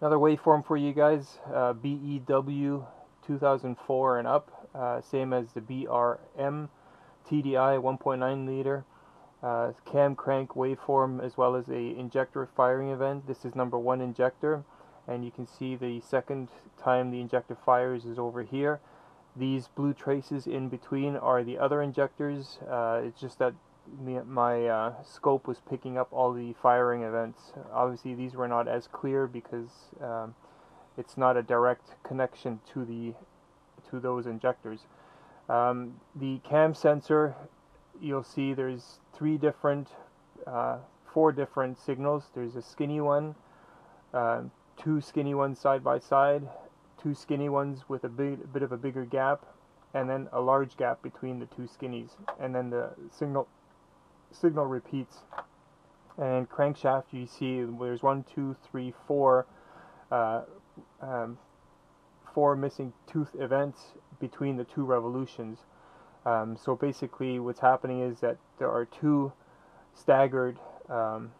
Another waveform for you guys, uh, BEW 2004 and up, uh, same as the BRM TDI 1.9 liter uh, cam crank waveform as well as a injector firing event. This is number one injector and you can see the second time the injector fires is over here. These blue traces in between are the other injectors. Uh, it's just that my uh, scope was picking up all the firing events. Obviously these were not as clear because um, it's not a direct connection to the to those injectors. Um, the cam sensor, you'll see there's three different, uh, four different signals. There's a skinny one, uh, two skinny ones side by side, two skinny ones with a big, bit of a bigger gap, and then a large gap between the two skinnies. And then the signal signal repeats. And crankshaft, you see there's one, two, three, four, uh, um, four missing tooth events between the two revolutions. Um, so basically, what's happening is that there are two staggered um,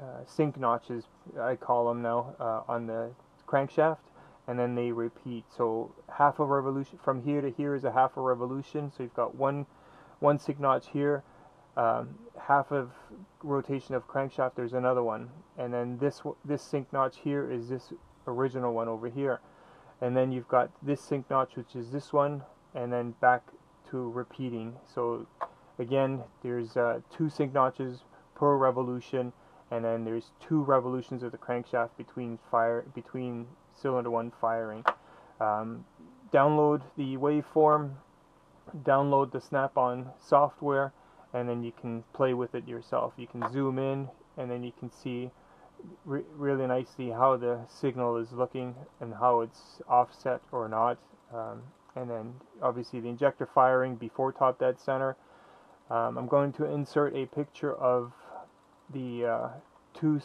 uh, sync notches, I call them now, uh, on the crankshaft, and then they repeat. So half a revolution from here to here is a half a revolution. So you've got one one sync notch here, um, half of rotation of crankshaft. There's another one, and then this this sync notch here is this original one over here, and then you've got this sync notch, which is this one, and then back to repeating. So again, there's uh, two sync notches per revolution and then there's two revolutions of the crankshaft between fire between cylinder one firing. Um, download the waveform, download the Snap-on software, and then you can play with it yourself. You can zoom in, and then you can see re really nicely how the signal is looking and how it's offset or not. Um, and then obviously the injector firing before top dead center. Um, I'm going to insert a picture of the uh, two,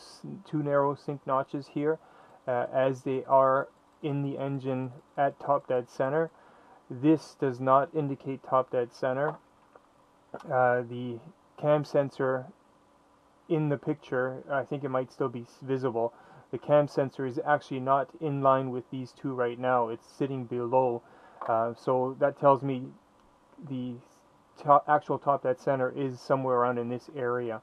two narrow sync notches here uh, as they are in the engine at top dead center. This does not indicate top dead center. Uh, the cam sensor in the picture, I think it might still be visible. The cam sensor is actually not in line with these two right now. It's sitting below. Uh, so that tells me the top, actual top dead center is somewhere around in this area.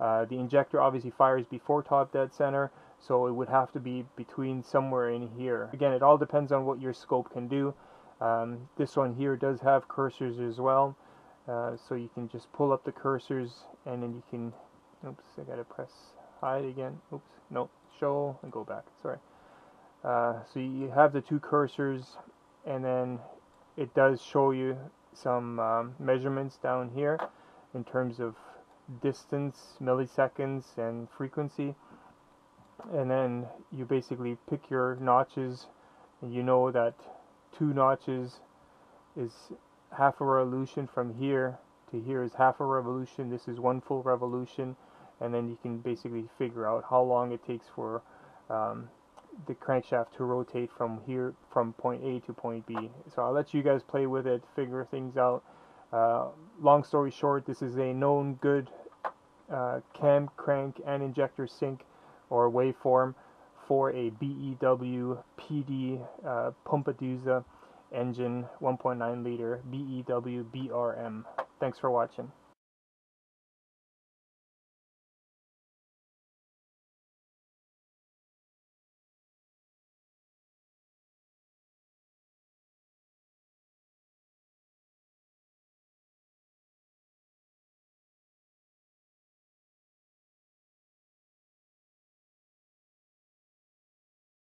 Uh, the injector obviously fires before top dead center, so it would have to be between somewhere in here. Again, it all depends on what your scope can do. Um, this one here does have cursors as well, uh, so you can just pull up the cursors and then you can, oops, I gotta press hide again, oops, no, show and go back, sorry. Uh, so you have the two cursors and then it does show you some um, measurements down here in terms of distance, milliseconds, and frequency. And then you basically pick your notches, and you know that two notches is half a revolution from here to here is half a revolution. This is one full revolution, and then you can basically figure out how long it takes for um, the crankshaft to rotate from here from point A to point B. So I'll let you guys play with it, figure things out. Uh, long story short, this is a known good uh, cam, crank, and injector sync or waveform for a BEW PD uh, engine 1.9 liter BEW BRM. Thanks for watching.